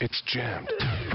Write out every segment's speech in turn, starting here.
It's jammed.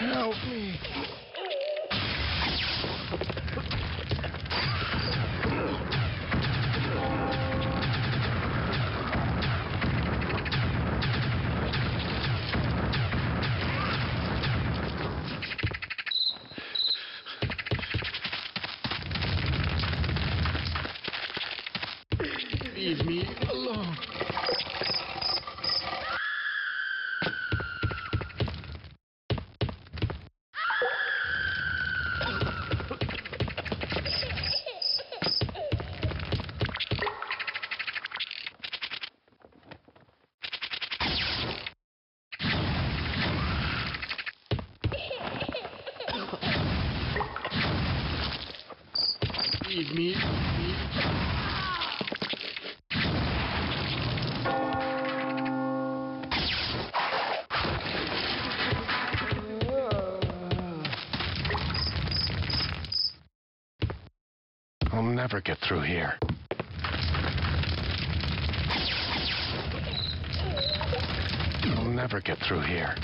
Help me. I'll never get through here. I'll never get through here.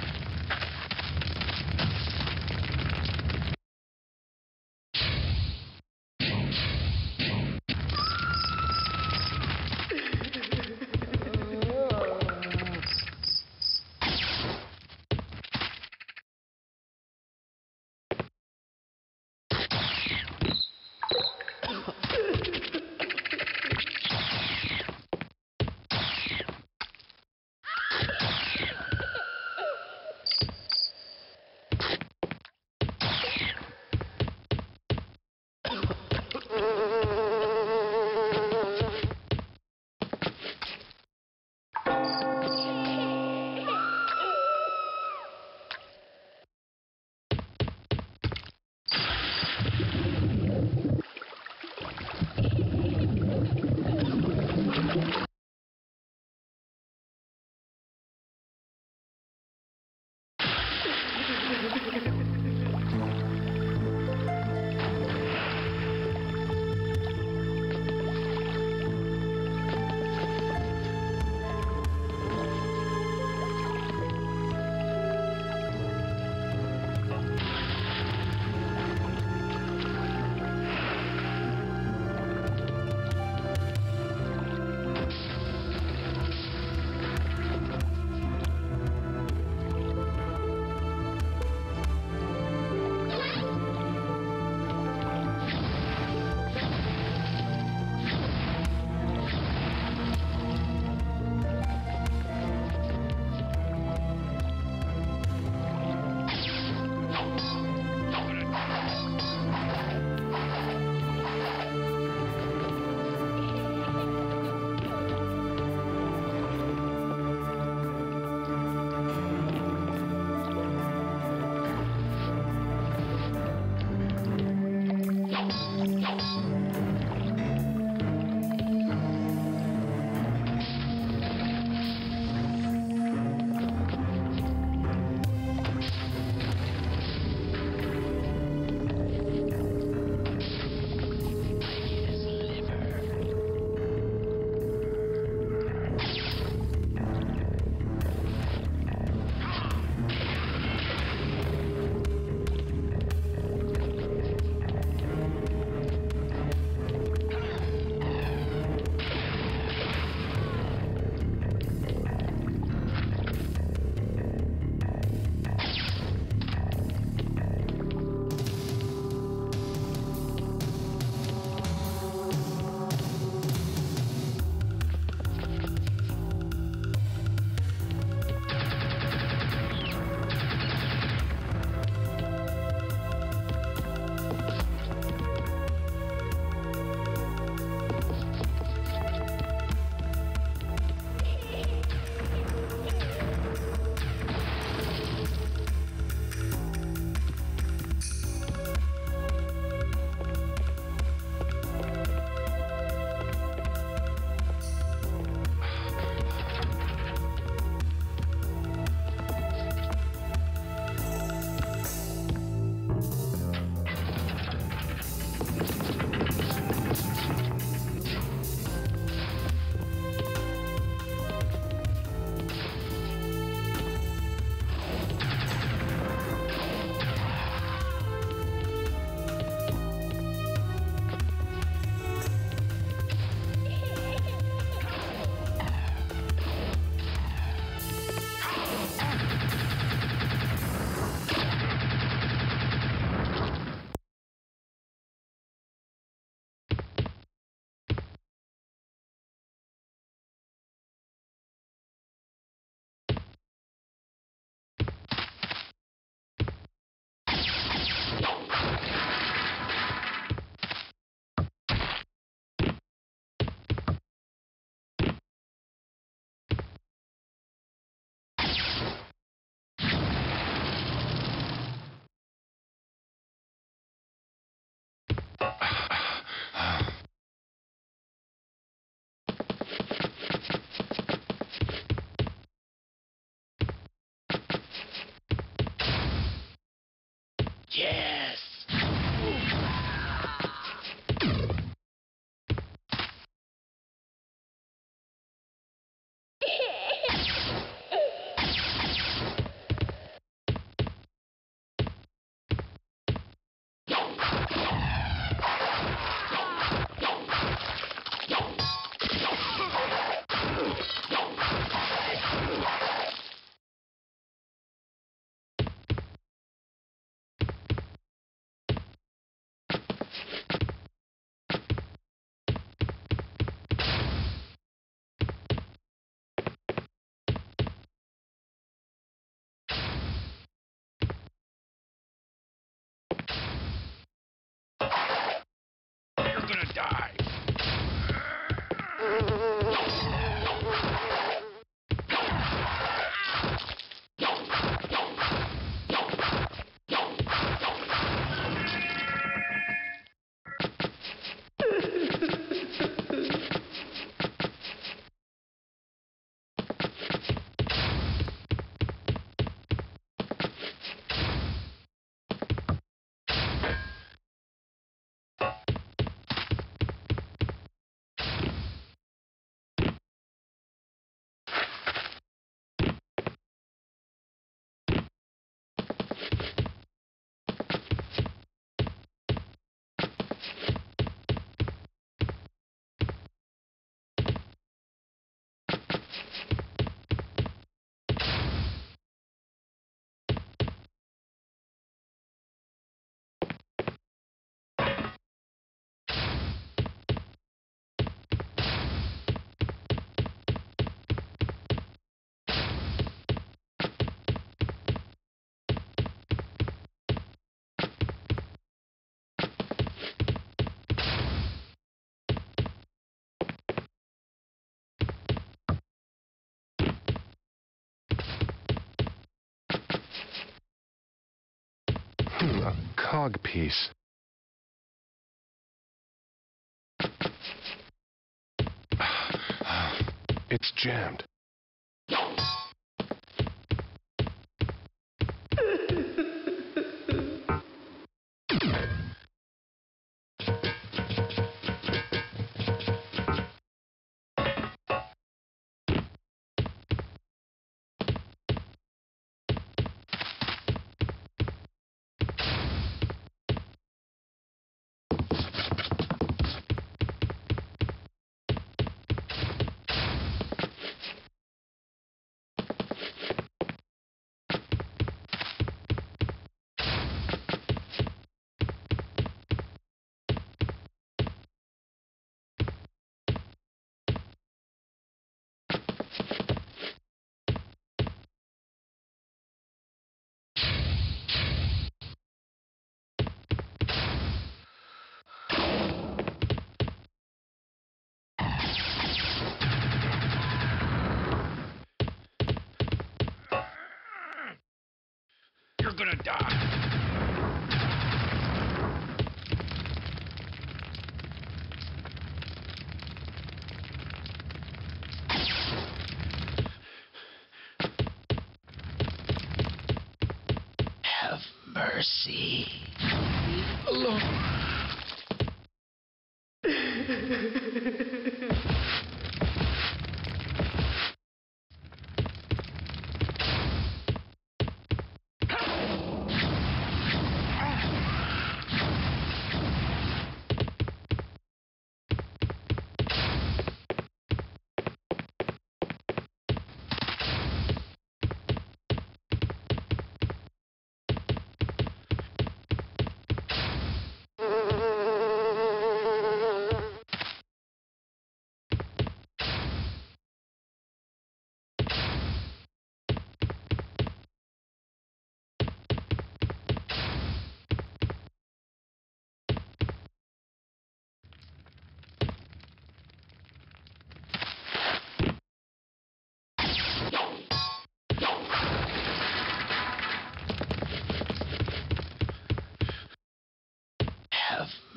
Yeah. Hmm, cog piece. It's jammed. Gonna die.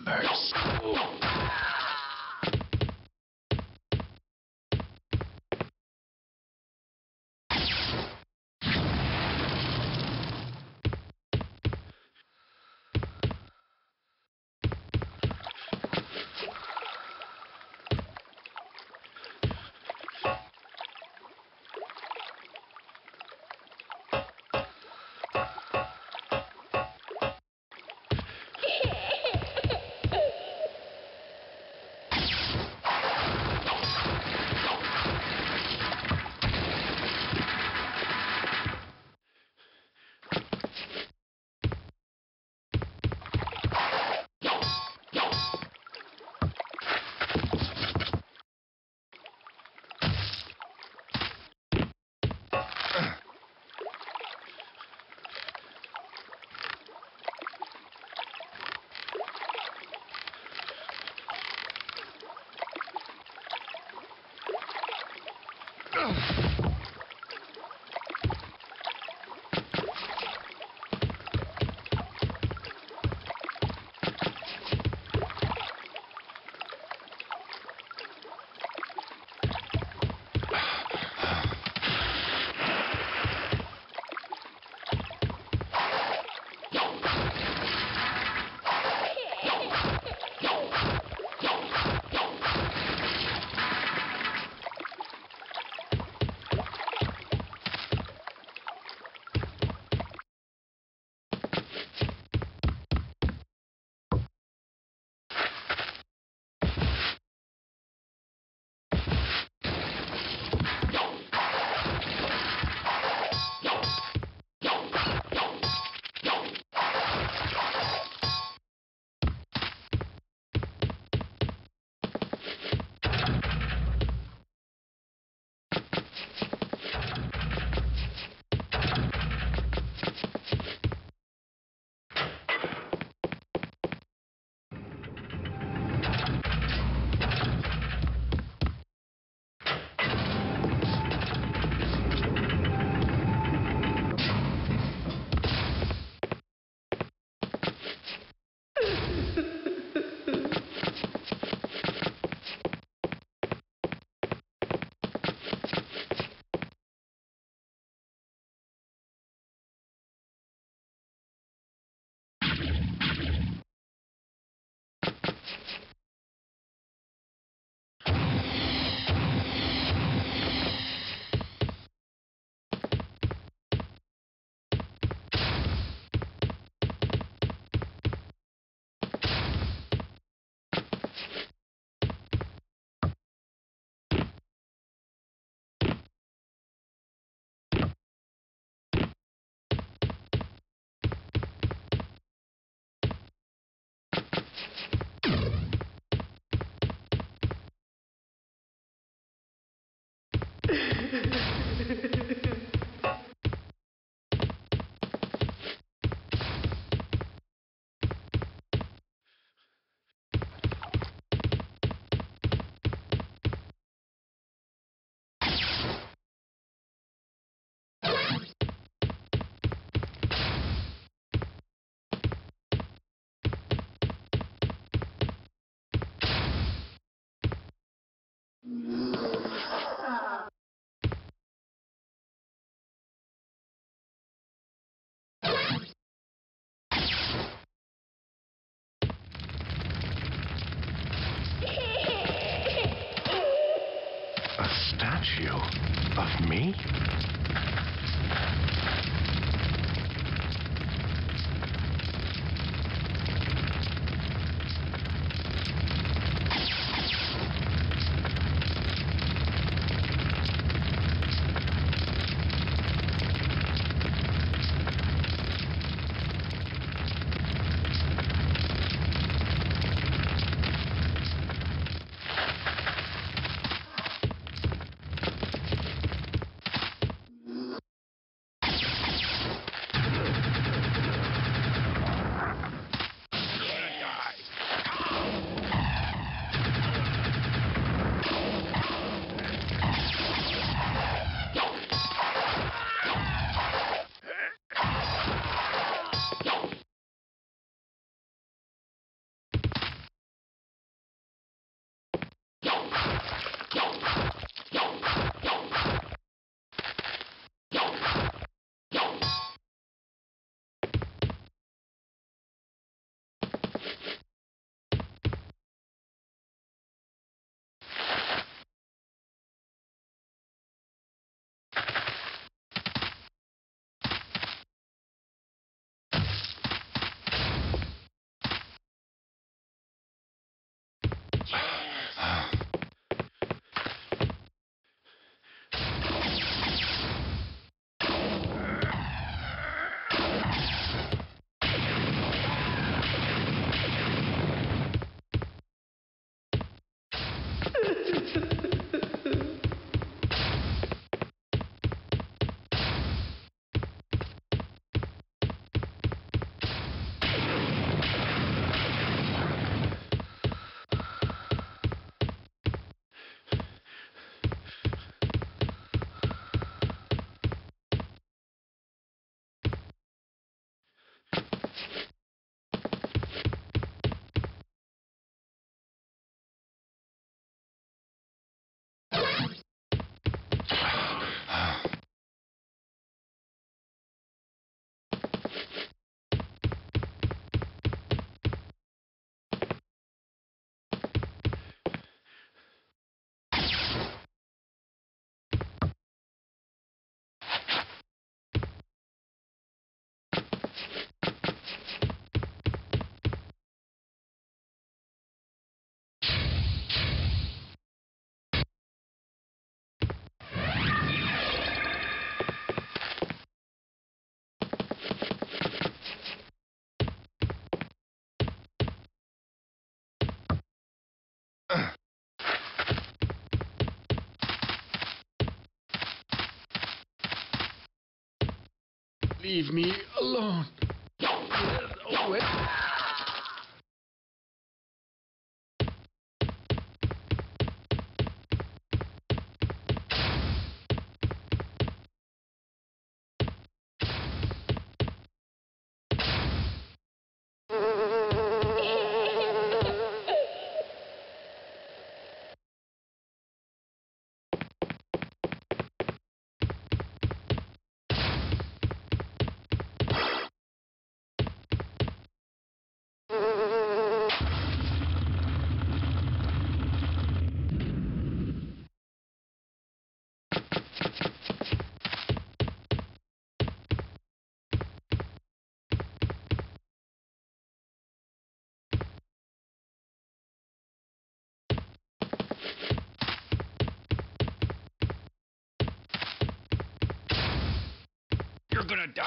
Have A statue of Leave me alone. You're gonna die.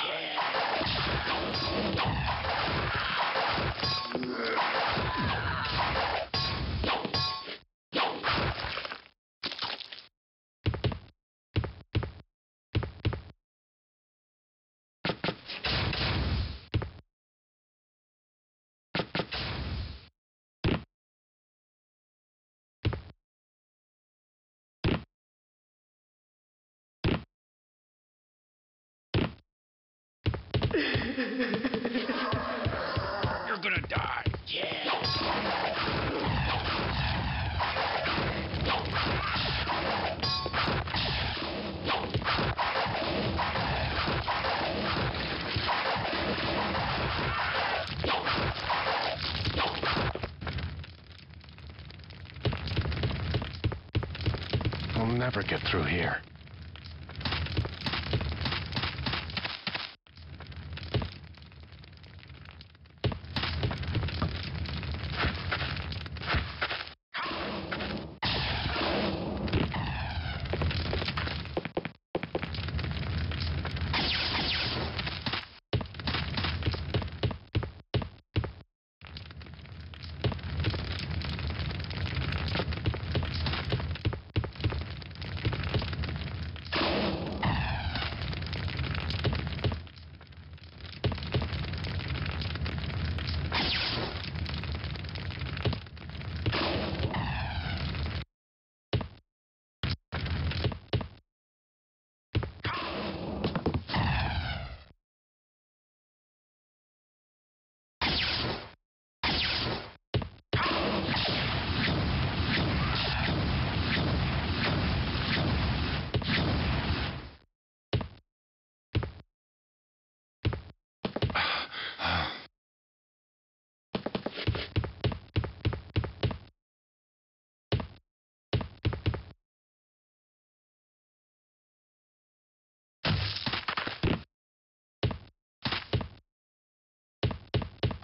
You're gonna die. We'll never get through here.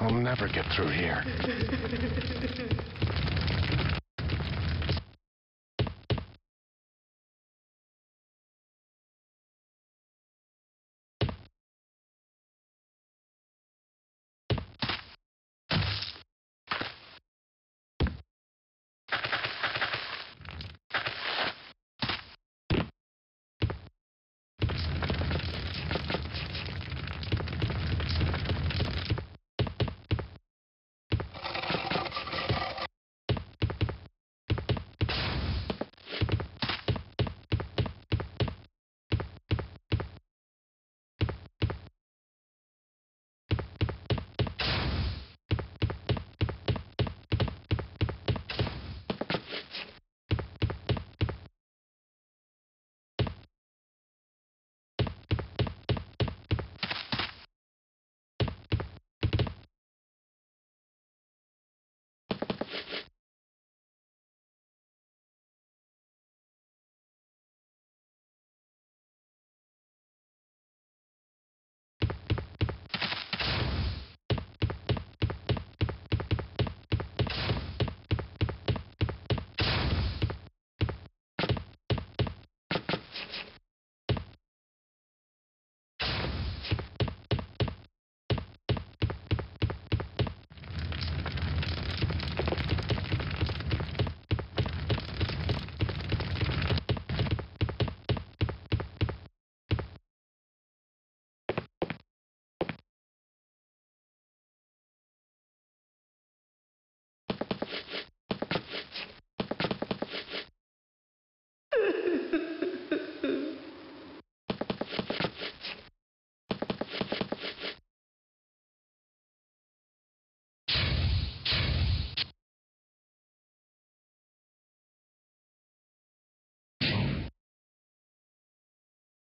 We'll never get through here.